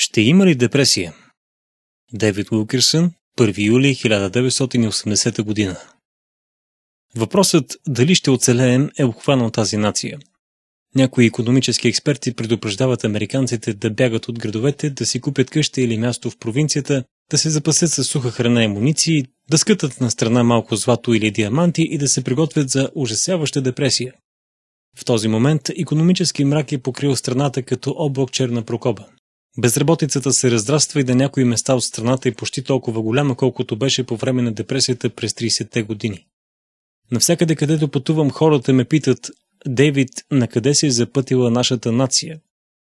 Ще има ли депресия? Дейвид Уилкерсън, 1 юли 1980 година. Въпросът дали ще оцелеем е обхванал тази нация. Някои економически експерти предупреждават американците да бягат от градовете, да си купят къща или място в провинцията, да се запасят с суха храна и муниции, да скътат на страна малко злато или диаманти и да се приготвят за ужасяваща депресия. В този момент економически мрак е покрил страната като облак черна прокоба. Безработицата се раздраства и на някои места от страната е почти толкова голяма, колкото беше по време на депресията през 30-те години. Навсякъде където пътувам, хората ме питат, Дейвид, на къде си е запътила нашата нация?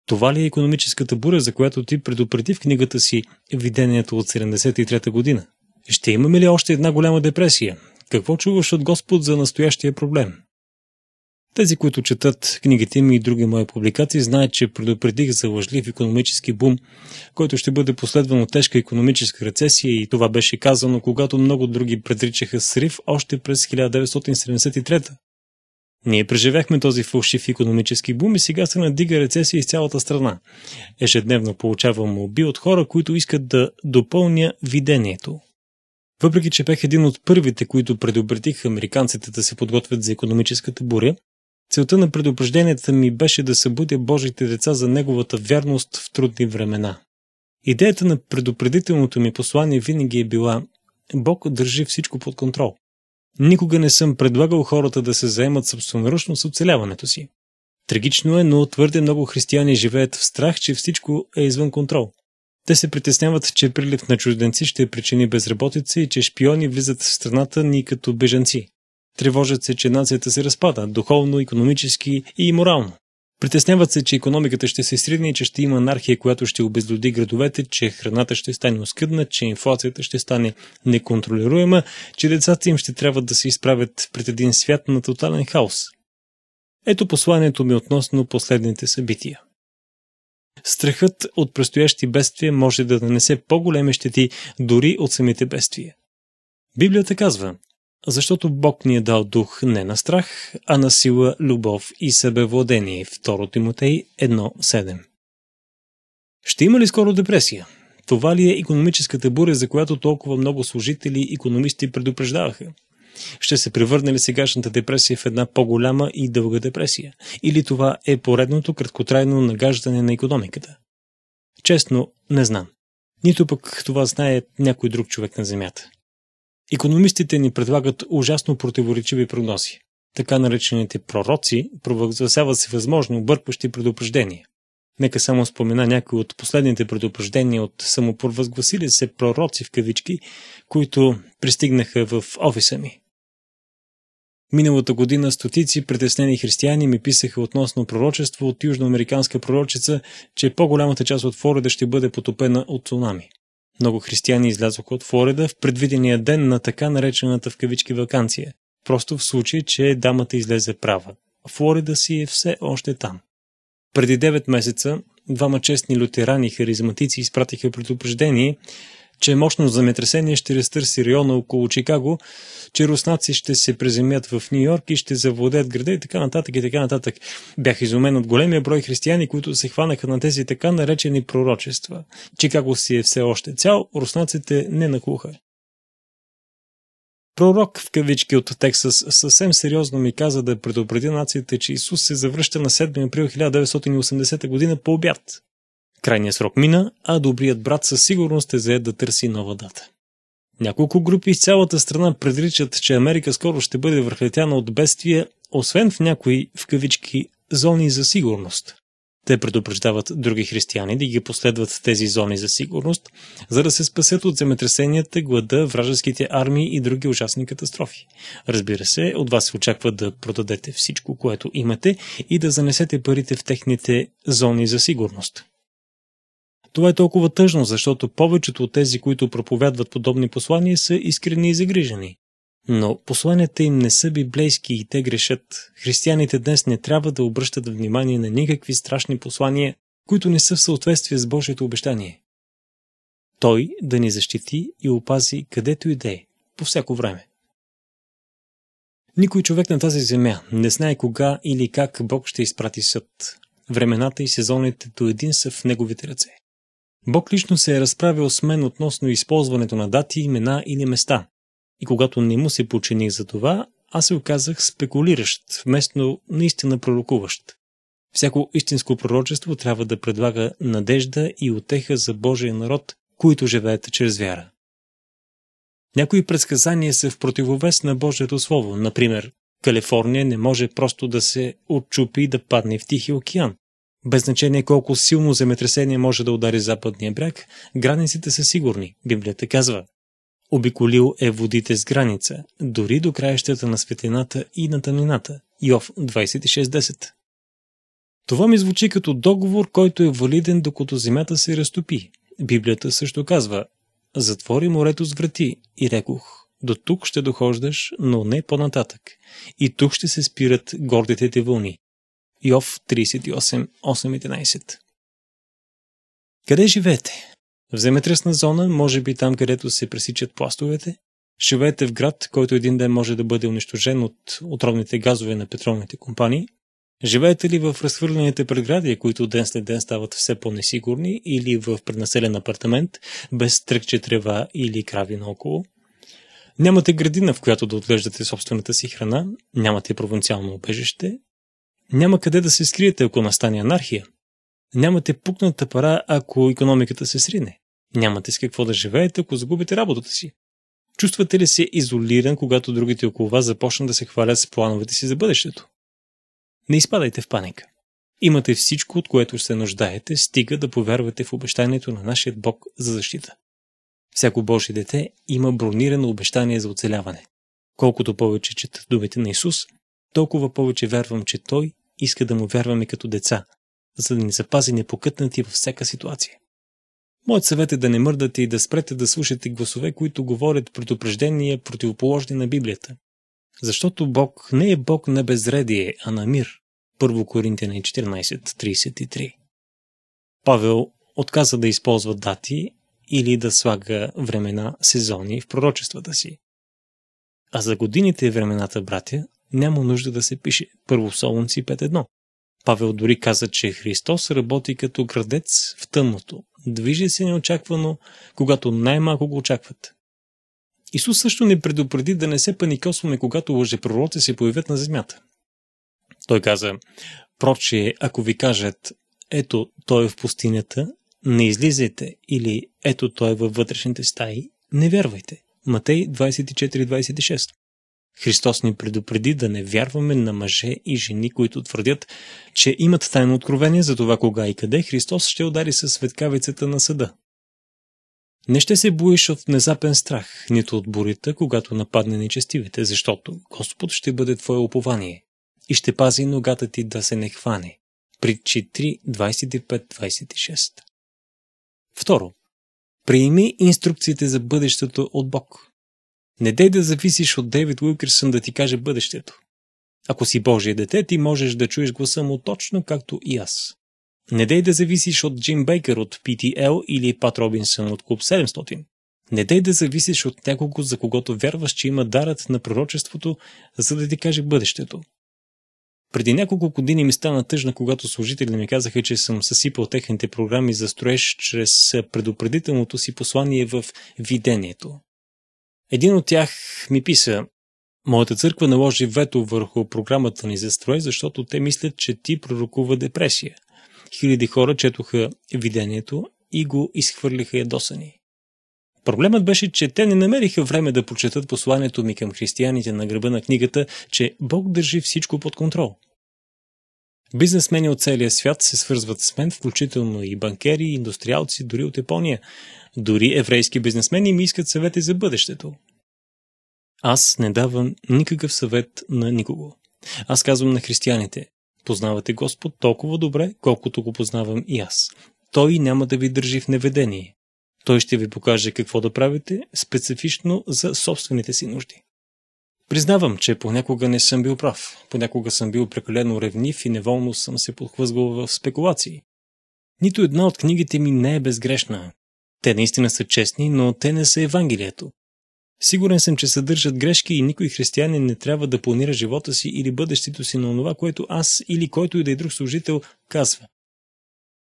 Това ли е економическата буря, за която ти предупреди в книгата си Видението от 73-та година? Ще имаме ли още една голяма депресия? Какво чуваш от Господ за настоящия проблем? Тези, които четат книгите ми и други мои публикации, знаят, че предупредих за лъжлив економически бум, който ще бъде последван от тежка економическа рецесия и това беше казано, когато много други предричаха срив още през 1973 Ние преживяхме този фалшив економически бум и сега се надига рецесия из цялата страна. Ежедневно получавам моби от хора, които искат да допълня видението. Въпреки, че бях един от първите, които предупредиха американците да се подготвят за економическата буря, Целта на предупрежденията ми беше да събудя Божите деца за неговата вярност в трудни времена. Идеята на предупредителното ми послание винаги е била Бог държи всичко под контрол. Никога не съм предлагал хората да се заемат собственоръчно с оцеляването си. Трагично е, но твърде много християни живеят в страх, че всичко е извън контрол. Те се притесняват, че прилив на чужденци ще причини безработица и че шпиони влизат в страната ни като бежанци. Тревожат се, че нацията се разпада духовно, економически и морално. Притесняват се, че економиката ще се сридне и че ще има анархия, която ще обезлюди градовете, че храната ще стане оскъдна, че инфлацията ще стане неконтролируема, че децата им ще трябва да се изправят пред един свят на тотален хаос. Ето посланието ми относно последните събития. Страхът от предстоящи бедствия може да нанесе по-големи щети дори от самите бедствия. Библията казва, защото Бог ни е дал дух не на страх, а на сила, любов и себевладение. 2 Тимотей 1.7 Ще има ли скоро депресия? Това ли е економическата буря, за която толкова много служители и економисти предупреждаваха? Ще се превърне ли сегашната депресия в една по-голяма и дълга депресия? Или това е поредното краткотрайно нагаждане на економиката? Честно, не знам. Нито пък това знае някой друг човек на Земята. Економистите ни предлагат ужасно противоречиви прогнози. Така наречените пророци провъзгласяват се възможно объркващи предупреждения. Нека само спомена някои от последните предупреждения от самопровъзгласили се пророци в кавички, които пристигнаха в офиса ми. Миналата година стотици притеснени християни ми писаха относно пророчество от южноамериканска пророчица, че по-голямата част от Флорида ще бъде потопена от цунами. Много християни излязоха от Флорида в предвидения ден на така наречената в кавички вакансия, просто в случай, че дамата излезе права. Флорида си е все още там. Преди 9 месеца двама честни лютерани харизматици изпратиха предупреждение, че мощно земетресение ще разтърси района около Чикаго, че руснаци ще се преземят в Нью Йорк и ще завладеят града и така нататък и така нататък. Бях изумен от големия брой християни, които се хванаха на тези така наречени пророчества. Чикаго си е все още цял, руснаците не нахлуха. Пророк в кавички от Тексас съвсем сериозно ми каза да предупреди нацията, че Исус се завръща на 7 април 1980 година по обяд. Крайният срок мина, а добрият брат със сигурност е заед да търси нова дата. Няколко групи из цялата страна предричат, че Америка скоро ще бъде върхлетяна от бедствия, освен в някои, в кавички, зони за сигурност. Те предупреждават други християни да ги последват в тези зони за сигурност, за да се спасят от земетресенията, глада, вражеските армии и други ужасни катастрофи. Разбира се, от вас се очаква да продадете всичко, което имате и да занесете парите в техните зони за сигурност. Това е толкова тъжно, защото повечето от тези, които проповядват подобни послания, са искрени и загрижени. Но посланията им не са библейски и те грешат. Християните днес не трябва да обръщат внимание на никакви страшни послания, които не са в съответствие с Божието обещание. Той да ни защити и опази където и да е, по всяко време. Никой човек на тази земя не знае кога или как Бог ще изпрати съд. Времената и сезоните до един са в неговите ръце. Бог лично се е разправил с мен относно използването на дати, имена или места. И когато не му се починих за това, аз се оказах спекулиращ, вместо наистина пророкуващ. Всяко истинско пророчество трябва да предлага надежда и отеха за Божия народ, които живеят чрез вяра. Някои предсказания са в противовес на Божието Слово. Например, Калифорния не може просто да се отчупи и да падне в Тихия океан. Без значение колко силно земетресение може да удари западния бряг, границите са сигурни, Библията казва. Обиколил е водите с граница, дори до краищата на светлината и на тъмнината. Йов 26.10 Това ми звучи като договор, който е валиден докато земята се разтопи. Библията също казва Затвори морето с врати и рекох до тук ще дохождаш, но не по-нататък. И тук ще се спират гордите ти вълни. Йов 38.8.11 Къде живеете? В земетресна зона, може би там, където се пресичат пластовете? Живеете в град, който един ден може да бъде унищожен от отровните газове на петролните компании? Живеете ли в разхвърлените прегради, които ден след ден стават все по-несигурни, или в преднаселен апартамент, без тръкче трева или крави наоколо? Нямате градина, в която да отглеждате собствената си храна, нямате провинциално обежище, няма къде да се скриете, ако настане анархия. Нямате пукната пара, ако економиката се срине. Нямате с какво да живеете, ако загубите работата си. Чувствате ли се изолиран, когато другите около вас започнат да се хвалят с плановете си за бъдещето? Не изпадайте в паника. Имате всичко, от което се нуждаете, стига да повярвате в обещанието на нашия Бог за защита. Всяко Божие дете има бронирано обещание за оцеляване. Колкото повече четат думите на Исус, толкова повече вярвам, че Той иска да му вярваме като деца, за да ни запази непокътнати във всяка ситуация. Моят съвет е да не мърдате и да спрете да слушате гласове, които говорят предупреждения противоположни на Библията. Защото Бог не е Бог на безредие, а на мир. 1 Коринтияни 14.33 Павел отказа да използва дати или да слага времена, сезони в пророчествата си. А за годините и времената, братя, няма нужда да се пише. Първо Солунци 5.1. Павел дори каза, че Христос работи като градец в тъмното. Движи се неочаквано, когато най-малко го очакват. Исус също ни предупреди да не се паникосваме, когато лъжепророци се появят на земята. Той каза, прочие, ако ви кажат, ето, той е в пустинята, не излизайте или ето той е във вътрешните стаи, не вярвайте. Матей 24-26 Христос ни предупреди да не вярваме на мъже и жени, които твърдят, че имат тайно откровение за това кога и къде Христос ще удари със светкавицата на съда. Не ще се боиш от внезапен страх, нито от бурята, когато нападне нечестивите, защото Господ ще бъде твое упование и ще пази ногата ти да се не хване. Притчи 3, 25-26 Второ. Приеми инструкциите за бъдещето от Бог. Не дей да зависиш от Дейвид Уилкерсън да ти каже бъдещето. Ако си Божие дете, ти можеш да чуеш гласа му точно както и аз. Не дей да зависиш от Джим Бейкър от PTL или Пат Робинсън от Клуб 700. Не дей да зависиш от някого, за когото вярваш, че има дарът на пророчеството, за да ти каже бъдещето. Преди няколко години ми стана тъжна, когато служители ми казаха, че съм съсипал техните програми за строеж чрез предупредителното си послание в видението. Един от тях ми писа, Моята църква наложи вето върху програмата ни за строй, защото те мислят, че ти пророкува депресия. Хиляди хора четоха видението и го изхвърлиха ядосани. Проблемът беше, че те не намериха време да прочетат посланието ми към християните на гръба на книгата, че Бог държи всичко под контрол. Бизнесмени от целия свят се свързват с мен, включително и банкери, и индустриалци, дори от Япония. Дори еврейски бизнесмени ми искат съвети за бъдещето. Аз не давам никакъв съвет на никого. Аз казвам на християните, познавате Господ толкова добре, колкото го познавам и аз. Той няма да ви държи в неведение. Той ще ви покаже какво да правите специфично за собствените си нужди. Признавам, че понякога не съм бил прав. Понякога съм бил прекалено ревнив и неволно съм се подхлъзгал в спекулации. Нито една от книгите ми не е безгрешна. Те наистина са честни, но те не са Евангелието. Сигурен съм, че съдържат грешки и никой християнин не трябва да планира живота си или бъдещето си на това, което аз или който и да е друг служител казва.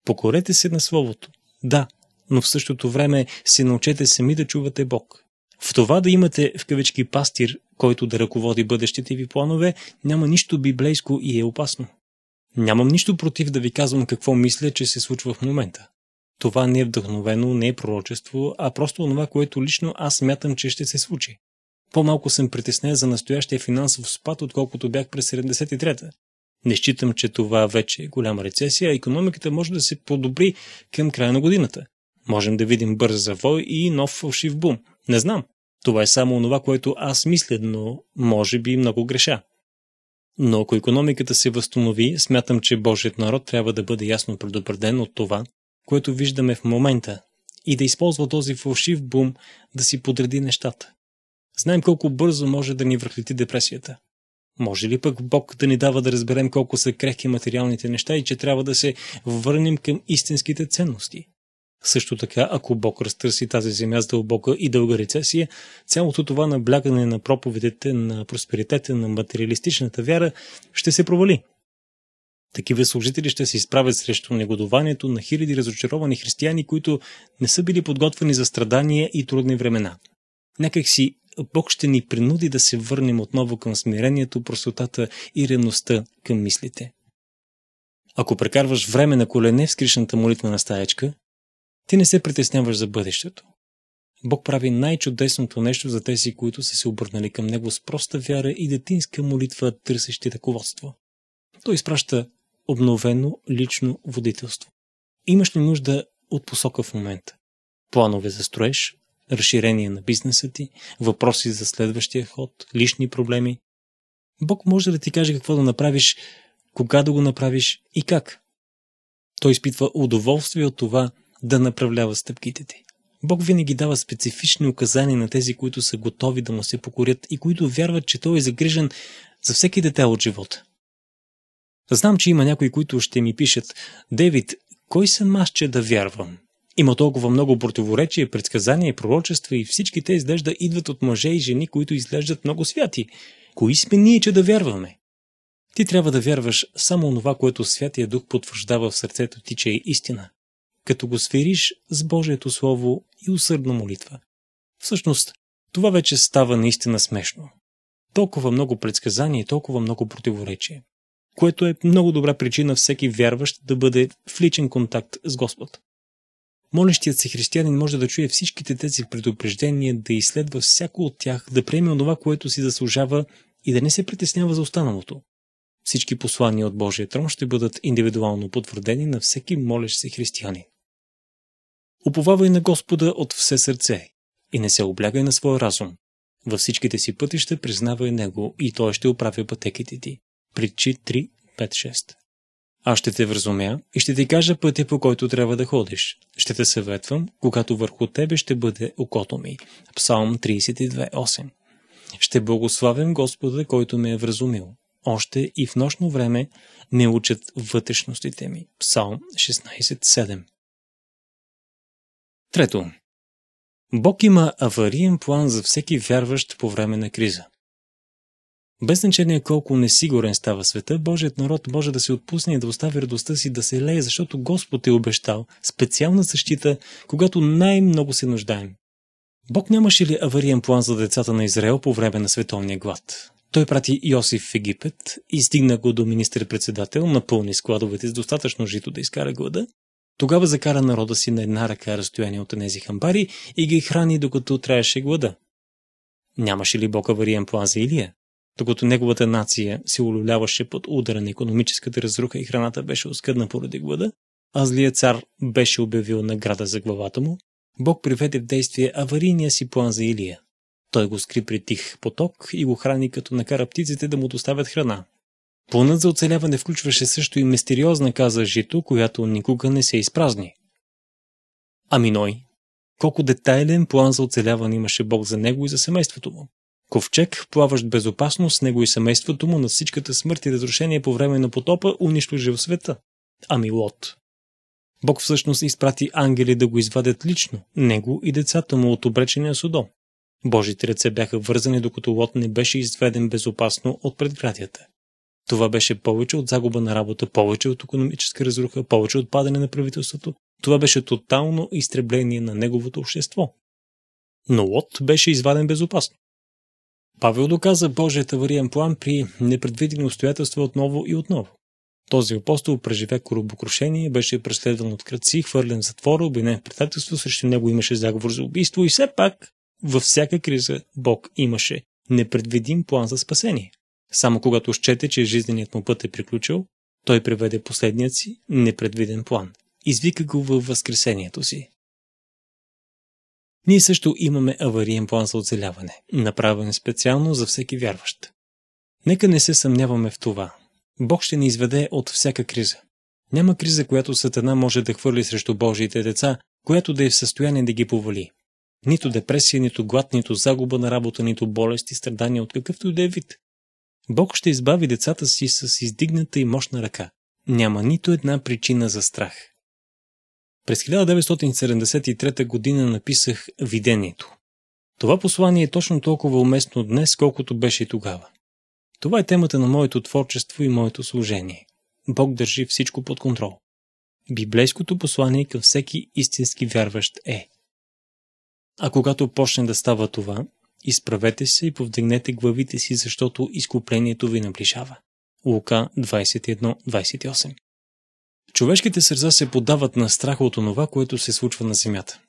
Покорете се на Словото. Да, но в същото време се научете сами да чувате Бог. В това да имате в кавички пастир, който да ръководи бъдещите ви планове, няма нищо библейско и е опасно. Нямам нищо против да ви казвам какво мисля, че се случва в момента. Това не е вдъхновено, не е пророчество, а просто това, което лично аз смятам, че ще се случи. По-малко съм притеснен за настоящия финансов спад, отколкото бях през 73-та. Не считам, че това вече е голяма рецесия, а економиката може да се подобри към края на годината. Можем да видим бърз завой и нов фалшив бум. Не знам. Това е само това, което аз мисля, но може би много греша. Но ако економиката се възстанови, смятам, че Божият народ трябва да бъде ясно предупреден от това, което виждаме в момента и да използва този фалшив бум да си подреди нещата. Знаем колко бързо може да ни връхлети депресията. Може ли пък Бог да ни дава да разберем колко са крехки материалните неща и че трябва да се върнем към истинските ценности? Също така, ако Бог разтърси тази земя с дълбока и дълга рецесия, цялото това наблягане на проповедите на просперитета на материалистичната вяра ще се провали. Такива служители ще се изправят срещу негодованието на хиляди разочаровани християни, които не са били подготвени за страдания и трудни времена. Някак си Бог ще ни принуди да се върнем отново към смирението, простотата и ревността към мислите. Ако прекарваш време на колене в скришната молитва на стаечка, ти не се притесняваш за бъдещето. Бог прави най-чудесното нещо за тези, които са се обърнали към Него с проста вяра и детинска молитва, търсещи таководство. Той изпраща обновено лично водителство. Имаш ли нужда от посока в момента? Планове за строеж, разширение на бизнеса ти, въпроси за следващия ход, лични проблеми. Бог може да ти каже какво да направиш, кога да го направиш и как. Той изпитва удоволствие от това да направлява стъпките ти. Бог винаги дава специфични указания на тези, които са готови да му се покорят и които вярват, че той е загрижен за всеки детал от живота. Знам, че има някои, които ще ми пишат, Девид, кой съм аз, че да вярвам? Има толкова много противоречия, предсказания пророчества и всички те изглежда идват от мъже и жени, които изглеждат много святи. Кои сме ние, че да вярваме? Ти трябва да вярваш само това, което Святия Дух потвърждава в сърцето ти, че е истина, като го свериш с Божието Слово и усърдна молитва. Всъщност, това вече става наистина смешно. Толкова много предсказания и толкова много противоречия, което е много добра причина всеки вярващ да бъде в личен контакт с Господ. Молещият се християнин може да чуе всичките тези предупреждения, да изследва всяко от тях, да приеме онова, което си заслужава и да не се притеснява за останалото. Всички послания от Божия трон ще бъдат индивидуално потвърдени на всеки молещ се християнин. Уповавай на Господа от все сърце и не се облягай на своя разум. Във всичките си пътища признавай Него и Той ще оправя пътеките ти. Притчи 3, 5, 6 аз ще те вразумя и ще ти кажа пътя, по който трябва да ходиш. Ще те съветвам, когато върху тебе ще бъде окото ми. Псалм 32.8 Ще благославям Господа, който ме е вразумил. Още и в нощно време не учат вътрешностите ми. Псалм 16.7 Трето. Бог има авариен план за всеки вярващ по време на криза. Без значение колко несигурен става света, Божият народ може да се отпусне и да остави радостта си да се лее, защото Господ е обещал специална защита, когато най-много се нуждаем. Бог нямаше ли авариен план за децата на Израел по време на световния глад? Той прати Йосиф в Египет и стигна го до министър-председател, напълни складовете с достатъчно жито да изкара глада. Тогава закара народа си на една ръка разстояние от тези хамбари и ги храни докато траеше глада. Нямаше ли Бог авариен план за Илия? Докато неговата нация се улюляваше под удара на економическата разруха и храната беше оскъдна поради глада, а злият цар беше обявил награда за главата му, Бог приведе в действие аварийния си план за Илия. Той го скри при тих поток и го храни, като накара птиците да му доставят храна. Планът за оцеляване включваше също и мистериозна каза жито, която никога не се изпразни. Ами Ной, колко детайлен план за оцеляване имаше Бог за него и за семейството му. Ковчег, плаващ безопасно с него и семейството му на всичката смърт и разрушение по време на потопа, унищожи в света. Ами Лот. Бог всъщност изпрати ангели да го извадят лично, него и децата му от обречения Содом. Божите ръце бяха вързани, докато Лот не беше изведен безопасно от предградията. Това беше повече от загуба на работа, повече от економическа разруха, повече от падане на правителството, Това беше тотално изтребление на неговото общество. Но Лот беше изваден безопасно. Павел доказа Божият авариен план при непредвидени обстоятелства отново и отново. Този апостол преживя корабокрушение, беше преследван от кръци, хвърлен в затвора, обвинен в предателство, срещу него имаше заговор за убийство и все пак във всяка криза Бог имаше непредвидим план за спасение. Само когато счете, че жизненият му път е приключил, той преведе последният си непредвиден план. Извика го във възкресението си. Ние също имаме авариен план за оцеляване, направен специално за всеки вярващ. Нека не се съмняваме в това. Бог ще ни изведе от всяка криза. Няма криза, която Сатана може да хвърли срещу Божиите деца, която да е в състояние да ги повали. Нито депресия, нито глад, нито загуба на работа, нито болести, страдания от какъвто и да е вид. Бог ще избави децата си с издигната и мощна ръка. Няма нито една причина за страх. През 1973 година написах Видението. Това послание е точно толкова уместно днес, колкото беше и тогава. Това е темата на моето творчество и моето служение. Бог държи всичко под контрол. Библейското послание към всеки истински вярващ е А когато почне да става това, изправете се и повдигнете главите си, защото изкуплението ви наближава. Лука 21-28 Човешките сърца се подават на страх от онова, което се случва на земята.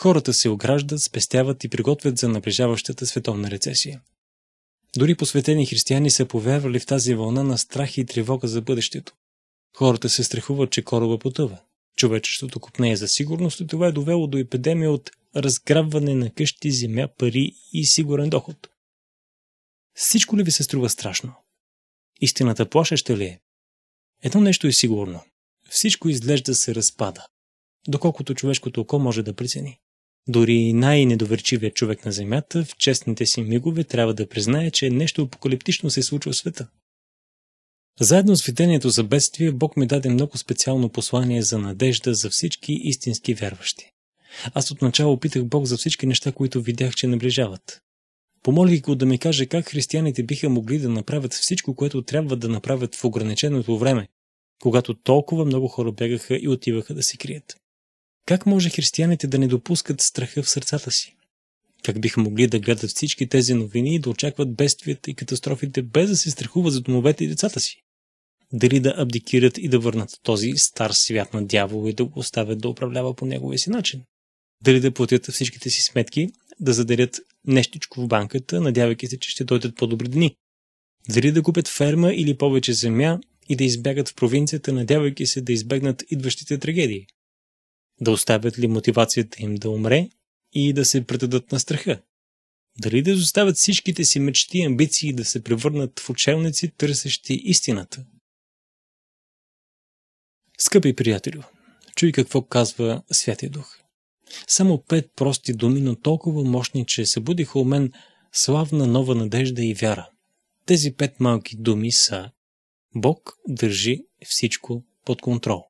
Хората се ограждат, спестяват и приготвят за наближаващата световна рецесия. Дори посветени християни са повярвали в тази вълна на страх и тревога за бъдещето. Хората се страхуват, че кораба потъва. Човечеството купнее за сигурност и това е довело до епидемия от разграбване на къщи, земя, пари и сигурен доход. Всичко ли ви се струва страшно? Истината плашеща ли е? Едно нещо е сигурно. Всичко изглежда се разпада, доколкото човешкото око може да прецени. Дори най-недоверчивият човек на Земята в честните си мигове трябва да признае, че нещо апокалиптично се случва в света. Заедно с видението за бедствие, Бог ми даде много специално послание за надежда за всички истински вярващи. Аз отначало опитах Бог за всички неща, които видях, че наближават. Помолих го да ми каже как християните биха могли да направят всичко, което трябва да направят в ограниченото време, когато толкова много хора бегаха и отиваха да се крият. Как може християните да не допускат страха в сърцата си? Как биха могли да гледат всички тези новини и да очакват бедствията и катастрофите без да се страхуват за домовете и децата си? Дали да абдикират и да върнат този стар свят на дявола и да го оставят да управлява по неговия си начин? Дали да платят всичките си сметки, да заделят нещичко в банката, надявайки се, че ще дойдат по-добри дни? Дали да купят ферма или повече земя и да избягат в провинцията, надявайки се да избегнат идващите трагедии? Да оставят ли мотивацията им да умре и да се предадат на страха? Дали да оставят всичките си мечти и амбиции да се превърнат в учелници, търсещи истината? Скъпи приятелю, чуй какво казва Святия Дух. Само пет прости думи, но толкова мощни, че събудиха у мен славна нова надежда и вяра. Тези пет малки думи са Бог държи всичко под контрол.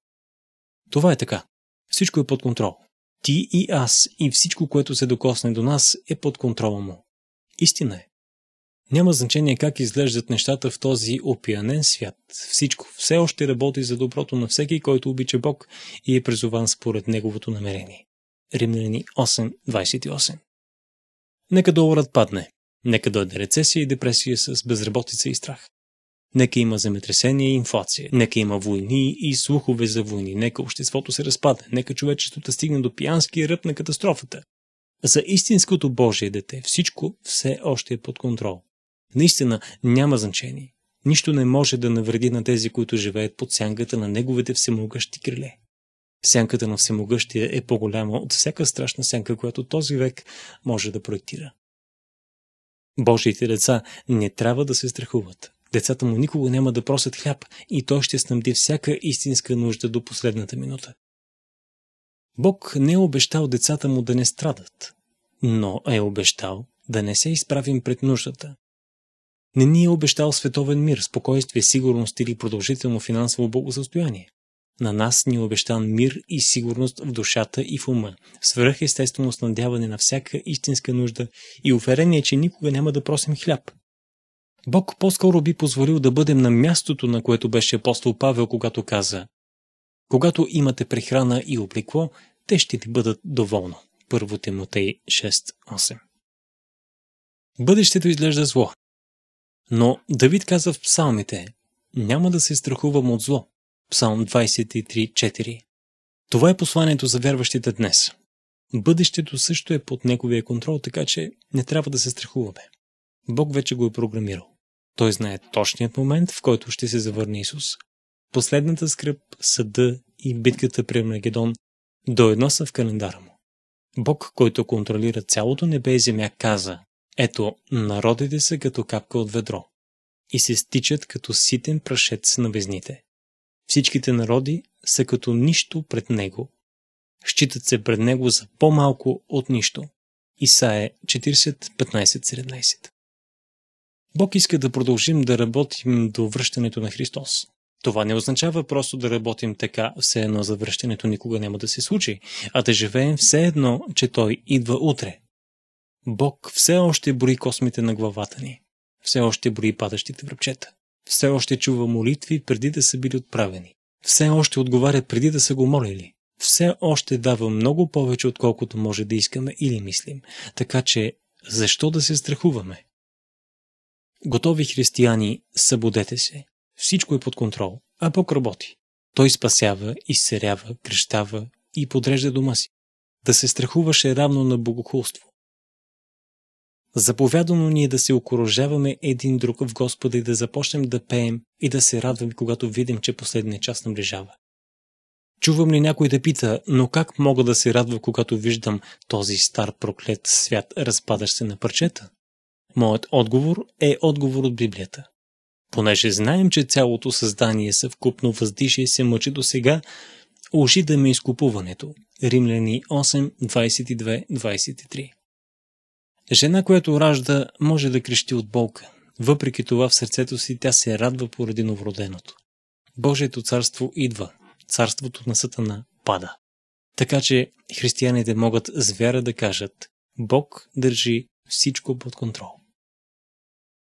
Това е така. Всичко е под контрол. Ти и аз и всичко, което се докосне до нас, е под контрола му. Истина е. Няма значение как изглеждат нещата в този опиянен свят. Всичко все още работи за доброто на всеки, който обича Бог и е призован според неговото намерение. Римляни 8.28 Нека доларът падне. Нека дойде рецесия и депресия с безработица и страх. Нека има земетресение и инфлация. Нека има войни и слухове за войни. Нека обществото се разпадне. Нека човечеството стигне до пиянския ръб на катастрофата. За истинското Божие дете всичко все още е под контрол. Наистина няма значение. Нищо не може да навреди на тези, които живеят под сянката на неговите всемогъщи криле. Сянката на всемогъщия е по-голяма от всяка страшна сянка, която този век може да проектира. Божиите деца не трябва да се страхуват. Децата му никога няма да просят хляб и той ще снабди всяка истинска нужда до последната минута. Бог не е обещал децата му да не страдат, но е обещал да не се изправим пред нуждата. Не ни е обещал световен мир, спокойствие, сигурност или продължително финансово благосъстояние. На нас ни е обещан мир и сигурност в душата и в ума, свръхестествено снадяване на всяка истинска нужда и уверение, че никога няма да просим хляб. Бог по-скоро би позволил да бъдем на мястото, на което беше апостол Павел, когато каза Когато имате прехрана и облекло, те ще ти бъдат доволно. Първо Тимотей 6.8 Бъдещето изглежда зло. Но Давид каза в псалмите, няма да се страхувам от зло. Псалм 23.4 Това е посланието за вярващите днес. Бъдещето също е под неговия контрол, така че не трябва да се страхуваме. Бог вече го е програмирал. Той знае точният момент, в който ще се завърне Исус. Последната скръп, съда и битката при Армагедон до едно са в календара му. Бог, който контролира цялото небе и земя, каза Ето, народите са като капка от ведро и се стичат като ситен прашец на везните. Всичките народи са като нищо пред него. Считат се пред него за по-малко от нищо. Исае 40.15-17 Бог иска да продължим да работим до връщането на Христос. Това не означава просто да работим така, все едно за връщането никога няма да се случи, а да живеем все едно, че Той идва утре. Бог все още брои космите на главата ни. Все още брои падащите връбчета. Все още чува молитви преди да са били отправени. Все още отговаря преди да са го молили. Все още дава много повече, отколкото може да искаме или мислим. Така че, защо да се страхуваме? Готови християни, събудете се. Всичко е под контрол, а Бог работи. Той спасява, изсерява, кръщава и подрежда дома си. Да се страхуваш е равно на богохулство. Заповядано ни е да се окоръжаваме един друг в Господа и да започнем да пеем и да се радваме, когато видим, че последния час наближава. Чувам ли някой да пита, но как мога да се радва, когато виждам този стар проклет свят, разпадащ се на парчета? Моят отговор е отговор от Библията. Понеже знаем, че цялото създание съвкупно въздиша и се мъчи до сега, ожидаме изкупуването. Римляни 8, 22, 23 Жена, която ражда, може да крещи от болка. Въпреки това в сърцето си тя се радва поради новороденото. Божието царство идва. Царството на Сатана пада. Така че християните могат с вяра да кажат Бог държи всичко под контрол.